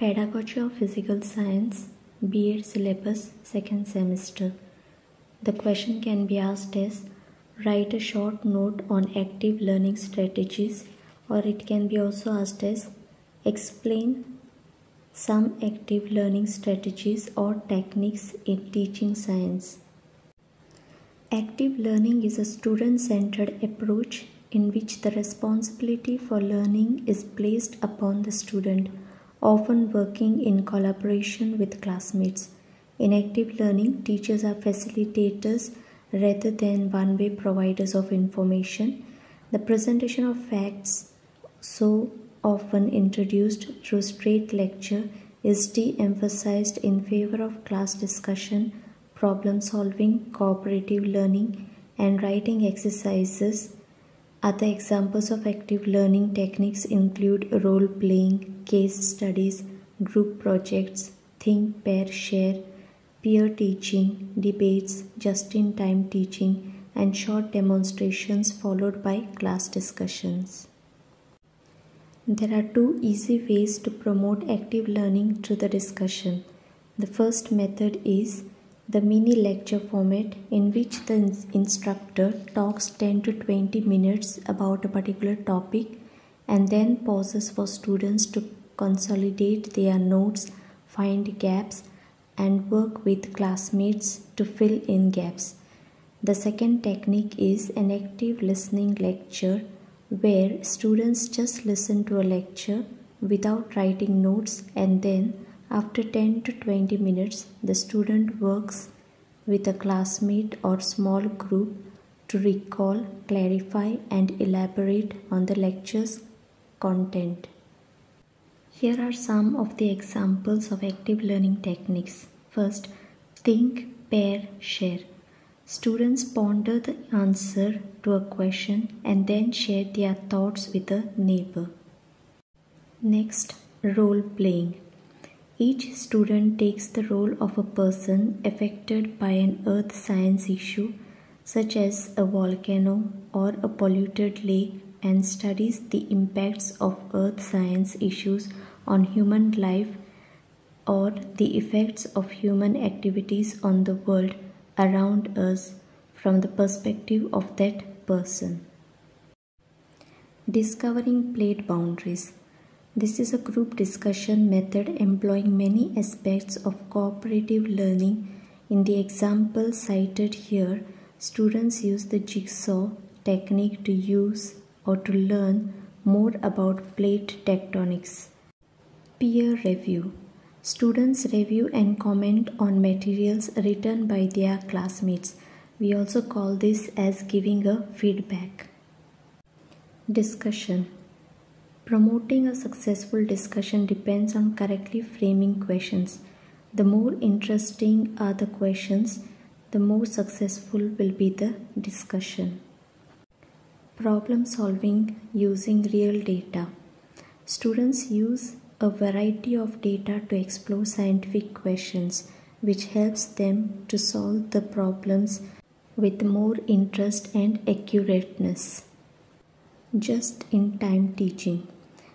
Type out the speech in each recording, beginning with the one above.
Pedagogy of Physical Science, B.Ed syllabus, second semester. The question can be asked as write a short note on active learning strategies, or it can be also asked as explain some active learning strategies or techniques in teaching science. Active learning is a student centered approach in which the responsibility for learning is placed upon the student, often working in collaboration with classmates. In active learning, teachers are facilitators rather than one way providers of information. The presentation of facts, so often introduced through straight lecture, is de emphasized in favor of class discussion, problem solving, cooperative learning, and writing exercises other examples of active learning techniques include role playing, case studies, group projects, think, pair, share, peer teaching, debates, just in time teaching, and short demonstrations followed by class discussions. There are two easy ways to promote active learning through the discussion. The first method is the mini lecture format in which the instructor talks 10 to 20 minutes about a particular topic and then pauses for students to consolidate their notes, find gaps, and work with classmates to fill in gaps. The second technique is an active listening lecture where students just listen to a lecture without writing notes and then after 10 to 20 minutes, the student works with a classmate or small group to recall, clarify, and elaborate on the lecture's content. Here are some of the examples of active learning techniques. First, think, pair, share. Students ponder the answer to a question and then share their thoughts with a neighbor. Next, role playing. Each student takes the role of a person affected by an earth science issue such as a volcano or a polluted lake and studies the impacts of earth science issues on human life or the effects of human activities on the world around us from the perspective of that person. Discovering plate boundaries. This is a group discussion method employing many aspects of cooperative learning. In the example cited here, students use the jigsaw technique to use or to learn more about plate tectonics. Peer review. Students review and comment on materials written by their classmates. We also call this as giving a feedback. Discussion Promoting a successful discussion depends on correctly framing questions. The more interesting are the questions, the more successful will be the discussion. Problem solving using real data. Students use a variety of data to explore scientific questions, which helps them to solve the problems with more interest and accurateness. Just in time teaching.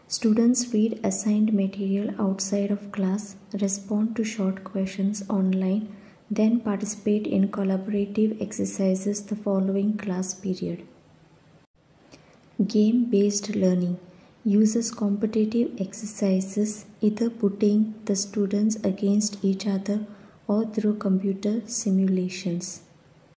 Students read assigned material outside of class, respond to short questions online, then participate in collaborative exercises the following class period. Game based learning uses competitive exercises, either putting the students against each other or through computer simulations.